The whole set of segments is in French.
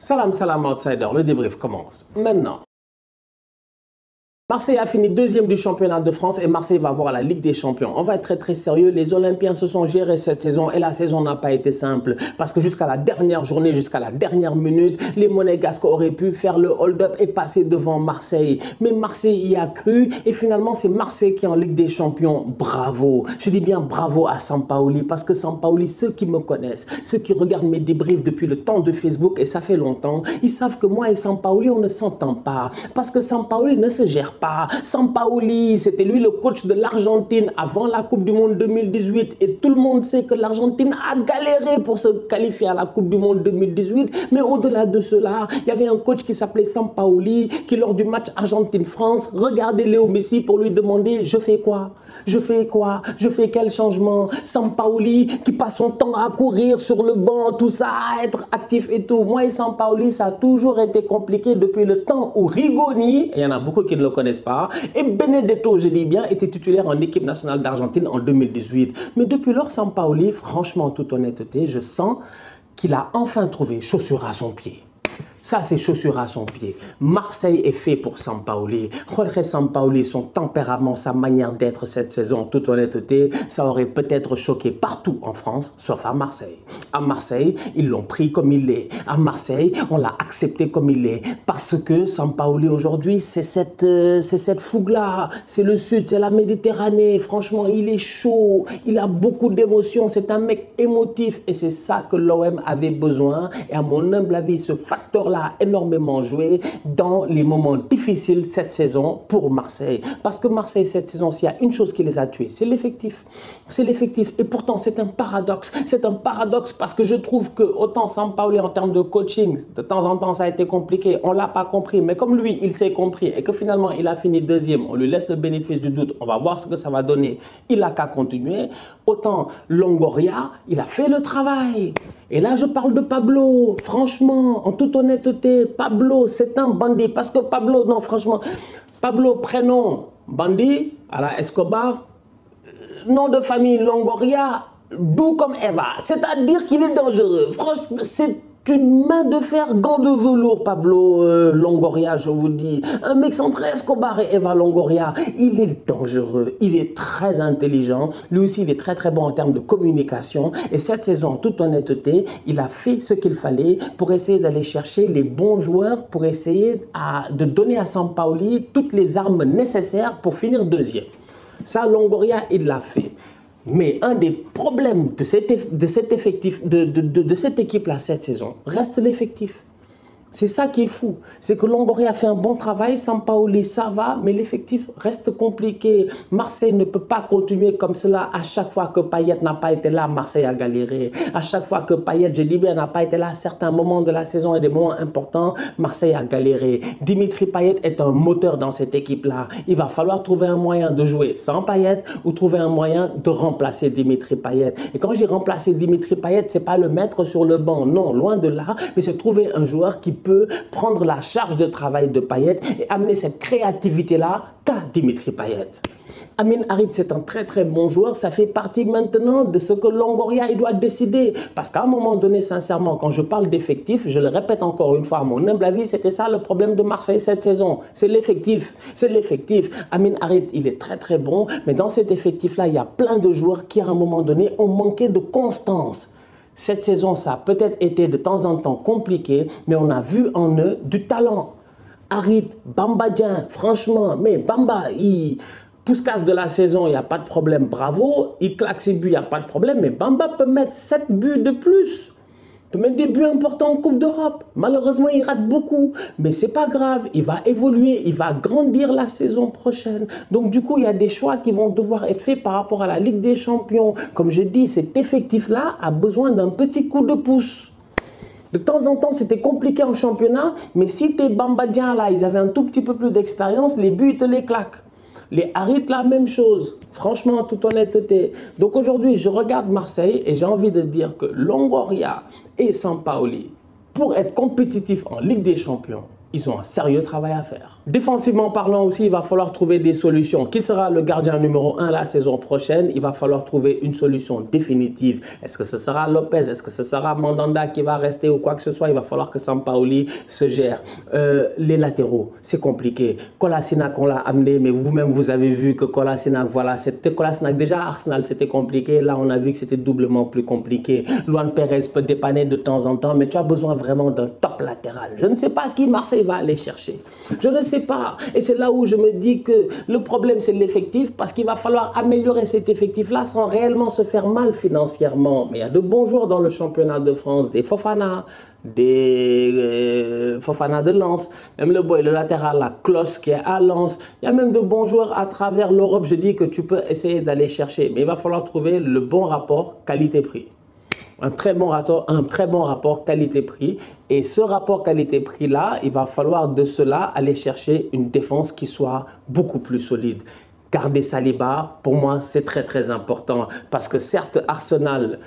Salam, salam, outsider. Le débrief commence maintenant. Marseille a fini deuxième du championnat de France et Marseille va voir la Ligue des Champions. On va être très très sérieux. Les Olympiens se sont gérés cette saison et la saison n'a pas été simple parce que jusqu'à la dernière journée, jusqu'à la dernière minute, les Monégasques auraient pu faire le hold-up et passer devant Marseille. Mais Marseille y a cru et finalement c'est Marseille qui est en Ligue des Champions. Bravo. Je dis bien bravo à Sampaoli parce que Sampaoli, ceux qui me connaissent, ceux qui regardent mes débriefs depuis le temps de Facebook et ça fait longtemps, ils savent que moi et Sampaoli, on ne s'entend pas parce que Sampaoli ne se gère pas Sampaoli, c'était lui le coach de l'Argentine avant la Coupe du Monde 2018 et tout le monde sait que l'Argentine a galéré pour se qualifier à la Coupe du Monde 2018. Mais au-delà de cela, il y avait un coach qui s'appelait Sampaoli qui lors du match Argentine-France regardait Léo Messi pour lui demander je fais quoi? Je fais quoi? Je fais quel changement? Sampaoli qui passe son temps à courir sur le banc, tout ça, à être actif et tout. Moi et Sampaoli, ça a toujours été compliqué depuis le temps où Rigoni, il y en a beaucoup qui ne le connaissent et Benedetto, je dis bien, était titulaire en équipe nationale d'Argentine en 2018. Mais depuis lors, Sampaoli, franchement, en toute honnêteté, je sens qu'il a enfin trouvé chaussure à son pied. Ça, c'est chaussures à son pied. Marseille est fait pour Sampaoli. Jorge Sampaoli, son tempérament, sa manière d'être cette saison, toute honnêteté, ça aurait peut-être choqué partout en France, sauf à Marseille. À Marseille, ils l'ont pris comme il est. À Marseille, on l'a accepté comme il est. Parce que Sampaoli, aujourd'hui, c'est cette, euh, c'est cette fougue-là. C'est le Sud, c'est la Méditerranée. Franchement, il est chaud. Il a beaucoup d'émotions. C'est un mec émotif. Et c'est ça que l'OM avait besoin. Et à mon humble avis, ce facteur a énormément joué dans les moments difficiles cette saison pour Marseille. Parce que Marseille, cette saison, s'il y a une chose qui les a tués, c'est l'effectif. C'est l'effectif. Et pourtant, c'est un paradoxe. C'est un paradoxe parce que je trouve que autant Sampaoli en termes de coaching, de temps en temps, ça a été compliqué. On l'a pas compris. Mais comme lui, il s'est compris et que finalement, il a fini deuxième, on lui laisse le bénéfice du doute. On va voir ce que ça va donner. Il a qu'à continuer. Autant Longoria, il a fait le travail. Et là, je parle de Pablo. Franchement, en toute honnêteté, Pablo, c'est un bandit. Parce que Pablo, non, franchement, Pablo, prénom, bandit, à la Escobar, euh, nom de famille Longoria, doux comme Eva. C'est-à-dire qu'il est dangereux. Franchement, c'est une main de fer, gant de velours, Pablo euh, Longoria, je vous dis. Un mec centré Escobar et Eva Longoria. Il est dangereux, il est très intelligent. Lui aussi, il est très très bon en termes de communication. Et cette saison, en toute honnêteté, il a fait ce qu'il fallait pour essayer d'aller chercher les bons joueurs, pour essayer de donner à Sampaoli toutes les armes nécessaires pour finir deuxième. Ça, Longoria, il l'a fait. Mais un des problèmes de cet, de cet effectif, de, de, cette équipe-là cette saison, reste l'effectif. C'est ça qui est fou. C'est que Longoria a fait un bon travail, Sampaoli, ça va, mais l'effectif reste compliqué. Marseille ne peut pas continuer comme cela. À chaque fois que Payet n'a pas été là, Marseille a galéré. À chaque fois que Payet, je dis n'a pas été là à certains moments de la saison et des moments importants, Marseille a galéré. Dimitri Payet est un moteur dans cette équipe-là. Il va falloir trouver un moyen de jouer sans Payet ou trouver un moyen de remplacer Dimitri Payet. Et quand j'ai remplacé Dimitri Payet, c'est pas le mettre sur le banc, non, loin de là, mais c'est trouver un joueur qui peut prendre la charge de travail de Payet et amener cette créativité-là qu'à Dimitri Payet. Amin Harit, c'est un très très bon joueur. Ça fait partie maintenant de ce que Longoria il doit décider. Parce qu'à un moment donné, sincèrement, quand je parle d'effectif, je le répète encore une fois, à mon humble avis, c'était ça le problème de Marseille cette saison. C'est l'effectif. C'est l'effectif. Amin Harit, il est très très bon. Mais dans cet effectif-là, il y a plein de joueurs qui, à un moment donné, ont manqué de constance. Cette saison, ça a peut-être été de temps en temps compliqué, mais on a vu en eux du talent. Harit, Bambadien, franchement, mais Bamba, il pousse-casse de la saison, il n'y a pas de problème, bravo. Il claque ses buts, il n'y a pas de problème, mais Bamba peut mettre 7 buts de plus peut mettre des buts importants en Coupe d'Europe. Malheureusement, il rate beaucoup, mais c'est pas grave. Il va évoluer, il va grandir la saison prochaine. Donc du coup, il y a des choix qui vont devoir être faits par rapport à la Ligue des Champions. Comme je dis, cet effectif-là a besoin d'un petit coup de pouce. De temps en temps, c'était compliqué en championnat, mais si tes Bambadjian là, ils avaient un tout petit peu plus d'expérience, les buts, les claquent. Les Harit, la même chose. Franchement, en toute honnêteté. Donc aujourd'hui, je regarde Marseille et j'ai envie de dire que Longoria et Sampaoli, pour être compétitifs en Ligue des Champions, ils ont un sérieux travail à faire. Défensivement parlant aussi, il va falloir trouver des solutions. Qui sera le gardien numéro 1 la saison prochaine? Il va falloir trouver une solution définitive. Est-ce que ce sera Lopez? Est-ce que ce sera Mandanda qui va rester ou quoi que ce soit? Il va falloir que Sampaoli se gère. Euh, les latéraux, c'est compliqué. Kolasinac, on l'a amené, mais vous-même, vous avez vu que Kolasinac, voilà, c'était Kolasinac. Déjà, Arsenal, c'était compliqué. Là, on a vu que c'était doublement plus compliqué. Luan Perez peut dépanner de temps en temps, mais tu as besoin vraiment d'un top latéral. Je ne sais pas qui Marseille va aller chercher. Je ne sais pas. Et c'est là où je me dis que le problème, c'est l'effectif, parce qu'il va falloir améliorer cet effectif-là sans réellement se faire mal financièrement. Mais il y a de bons joueurs dans le championnat de France, des Fofana, des euh, Fofana de Lens, même le boy, le latéral, la Kloss qui est à Lens. Il y a même de bons joueurs à travers l'Europe. Je dis que tu peux essayer d'aller chercher, mais il va falloir trouver le bon rapport qualité-prix un très bon rapport, un très bon rapport qualité-prix. Et ce rapport qualité-prix-là, il va falloir de cela aller chercher une défense qui soit beaucoup plus solide. Garder Saliba, pour moi, c'est très très important parce que certes, Arsenal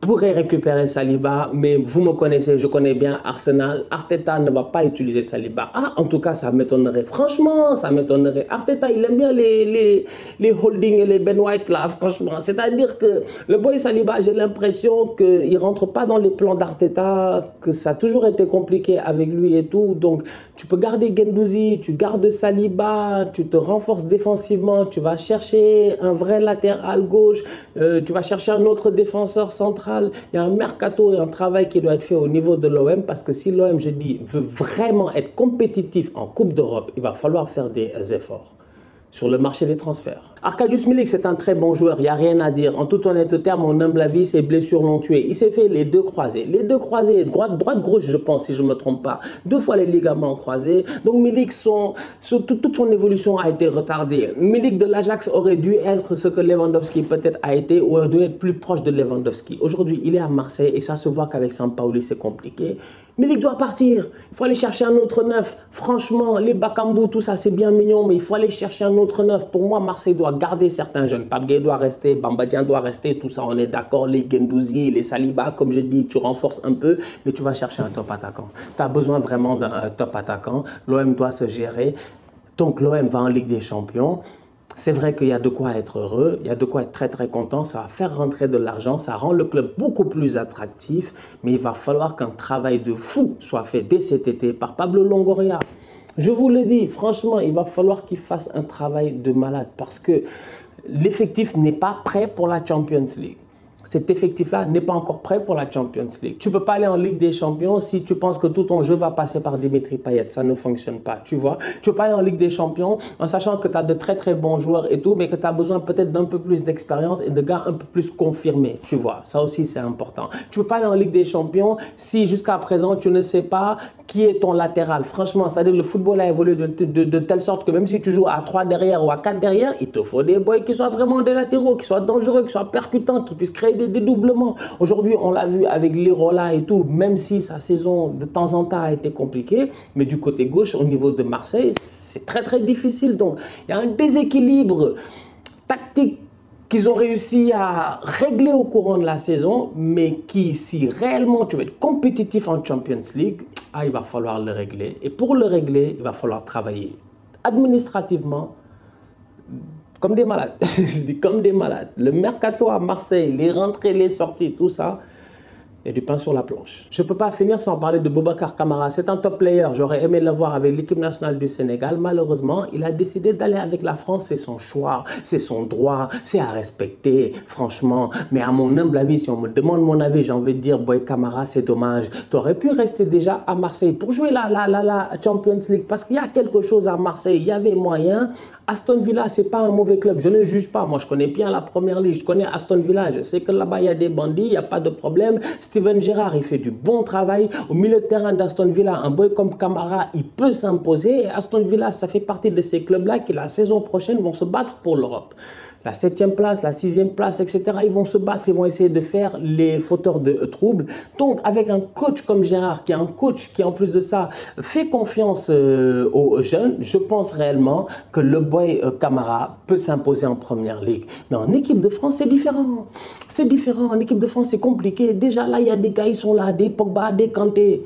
pourrait récupérer Saliba, mais vous me connaissez, je connais bien Arsenal. Arteta ne va pas utiliser Saliba. Ah, en tout cas, ça m'étonnerait. Franchement, ça m'étonnerait. Arteta, il aime bien les, les, les holdings et les Ben White là, franchement. C'est-à-dire que le boy Saliba, j'ai l'impression qu'il ne rentre pas dans les plans d'Arteta, que ça a toujours été compliqué avec lui et tout. Donc, tu peux garder Gendouzi, tu gardes Saliba, tu te renforces défensivement, tu vas chercher un vrai latéral gauche, euh, tu vas chercher un autre défenseur Il y a un mercato et un travail qui doit être fait au niveau de l'OM parce que si l'OM, je dis, veut vraiment être compétitif en Coupe d'Europe, il va falloir faire des efforts sur le marché des transferts. Arkadiusz Milik, c'est un très bon joueur, il n'y a rien à dire. En toute honnêteté, à mon humble avis, ses blessures l'ont tué. Il s'est fait les deux croisés. Les deux croisés, droite, droite, gauche, je pense, si je ne me trompe pas. Deux fois les ligaments croisés. Donc Milik, son, toute son évolution a été retardée. Milik de l'Ajax aurait dû être ce que Lewandowski peut-être a été, ou aurait dû être plus proche de Lewandowski. Aujourd'hui, il est à Marseille et ça se voit qu'avec Sampaoli, c'est compliqué. Milik doit partir. Il faut aller chercher un autre neuf. Franchement, les Bakambu, tout ça, c'est bien mignon, mais il faut aller chercher un autre neuf. Pour moi, Marseille doit garder certains jeunes. Pape doit rester, Bambadien doit rester, tout ça, on est d'accord. Les Gendouzi, les Saliba, comme je dis, tu renforces un peu, mais tu vas chercher un top attaquant. Tu as besoin vraiment d'un top attaquant. L'OM doit se gérer. Donc l'OM va en Ligue des Champions. C'est vrai qu'il y a de quoi être heureux, il y a de quoi être très très content, ça va faire rentrer de l'argent, ça rend le club beaucoup plus attractif, mais il va falloir qu'un travail de fou soit fait dès cet été par Pablo Longoria. Je vous le dis, franchement, il va falloir qu'il fasse un travail de malade parce que l'effectif n'est pas prêt pour la Champions League cet effectif-là n'est pas encore prêt pour la Champions League. Tu peux pas aller en Ligue des Champions si tu penses que tout ton jeu va passer par Dimitri Payet. Ça ne fonctionne pas, tu vois. Tu peux pas aller en Ligue des Champions en sachant que tu as de très très bons joueurs et tout, mais que tu as besoin peut-être d'un peu plus d'expérience et de gars un peu plus confirmés, tu vois. Ça aussi, c'est important. Tu peux pas aller en Ligue des Champions si jusqu'à présent tu ne sais pas qui est ton latéral. Franchement, c'est-à-dire le football a évolué de, de, telle sorte que même si tu joues à 3 derrière ou à 4 derrière, il te faut des boys qui soient vraiment des latéraux, qui soient dangereux, qui soient percutants, qui puissent créer des dédoublements. Aujourd'hui, on l'a vu avec l'Irola et tout, même si sa saison de temps en temps a été compliquée, mais du côté gauche, au niveau de Marseille, c'est très très difficile. Donc, il y a un déséquilibre tactique qu'ils ont réussi à régler au courant de la saison, mais qui, si réellement tu veux être compétitif en Champions League, ah, il va falloir le régler. Et pour le régler, il va falloir travailler administrativement, comme des malades. je dis comme des malades. Le mercato à Marseille, les rentrées, les sorties, tout ça, et du pain sur la planche. Je ne peux pas finir sans parler de Boubacar Kamara. C'est un top player. J'aurais aimé le voir avec l'équipe nationale du Sénégal. Malheureusement, il a décidé d'aller avec la France. C'est son choix, c'est son droit, c'est à respecter, franchement. Mais à mon humble avis, si on me demande mon avis, j'ai envie de dire, Boy Kamara, c'est dommage. Tu aurais pu rester déjà à Marseille pour jouer la, la, la, la Champions League parce qu'il y a quelque chose à Marseille. Il y avait moyen. Aston Villa, c'est pas un mauvais club. Je ne juge pas. Moi, je connais bien la première ligue. Je connais Aston Villa. Je sais que là-bas, il y a des bandits. Il n'y a pas de problème. Steven Gerrard, il fait du bon travail. Au milieu de terrain d'Aston Villa, un boy comme Camara, il peut s'imposer. Aston Villa, ça fait partie de ces clubs-là qui, la saison prochaine, vont se battre pour l'Europe la septième place, la sixième place, etc. Ils vont se battre, ils vont essayer de faire les fauteurs de troubles. Donc, avec un coach comme Gérard, qui est un coach qui, en plus de ça, fait confiance euh, aux jeunes, je pense réellement que le boy euh, Camara peut s'imposer en première ligue. Mais en équipe de France, c'est différent. C'est différent. En équipe de France, c'est compliqué. Déjà, là, il y a des gars, ils sont là, des Pogba, des Kanté.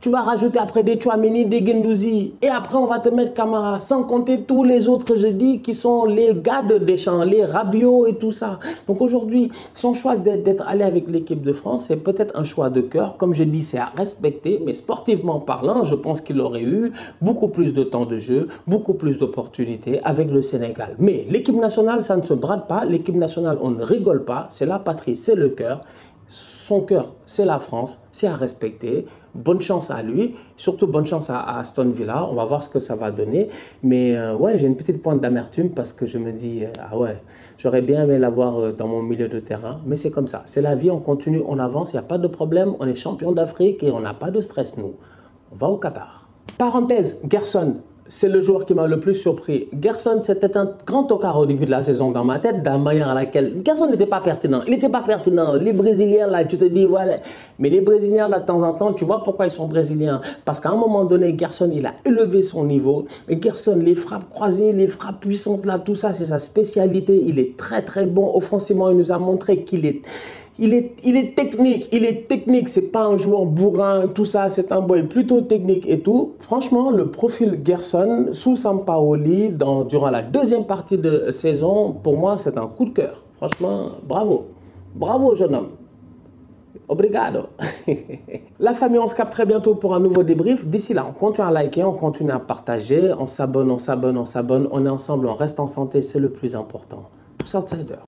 Tu vas rajouter après des Chouameni, des Gendouzi. Et après, on va te mettre Camara. Sans compter tous les autres, je dis, qui sont les gars de Deschamps, les Rabiot et tout ça. Donc aujourd'hui, son choix d'être allé avec l'équipe de France, c'est peut-être un choix de cœur. Comme je dis, c'est à respecter. Mais sportivement parlant, je pense qu'il aurait eu beaucoup plus de temps de jeu, beaucoup plus d'opportunités avec le Sénégal. Mais l'équipe nationale, ça ne se brade pas. L'équipe nationale, on ne rigole pas. C'est la patrie, c'est le cœur. Son cœur, c'est la France, c'est à respecter. Bonne chance à lui, surtout bonne chance à, Aston Villa. On va voir ce que ça va donner. Mais euh, ouais, j'ai une petite pointe d'amertume parce que je me dis, euh, ah ouais, j'aurais bien aimé l'avoir euh, dans mon milieu de terrain. Mais c'est comme ça, c'est la vie, on continue, on avance, il n'y a pas de problème. On est champion d'Afrique et on n'a pas de stress, nous. On va au Qatar. Parenthèse, Gerson, c'est le joueur qui m'a le plus surpris. Gerson, c'était un grand tocard au début de la saison dans ma tête, la manière à laquelle Gerson n'était pas pertinent. Il n'était pas pertinent. Les Brésiliens, là, tu te dis, voilà. Mais les Brésiliens, là, de temps en temps, tu vois pourquoi ils sont Brésiliens. Parce qu'à un moment donné, Gerson, il a élevé son niveau. Et Gerson, les frappes croisées, les frappes puissantes, là, tout ça, c'est sa spécialité. Il est très, très bon. Offensivement, il nous a montré qu'il est il est, technique, il est technique, c'est pas un joueur bourrin, tout ça, c'est un boy plutôt technique et tout. Franchement, le profil Gerson sous Sampaoli durant la deuxième partie de saison, pour moi, c'est un coup de cœur. Franchement, bravo. Bravo, jeune homme. Obrigado. la famille, on se capte très bientôt pour un nouveau débrief. D'ici là, on continue à liker, on continue à partager, on s'abonne, on s'abonne, on s'abonne. On est ensemble, on reste en santé, c'est le plus important. Tous outsiders.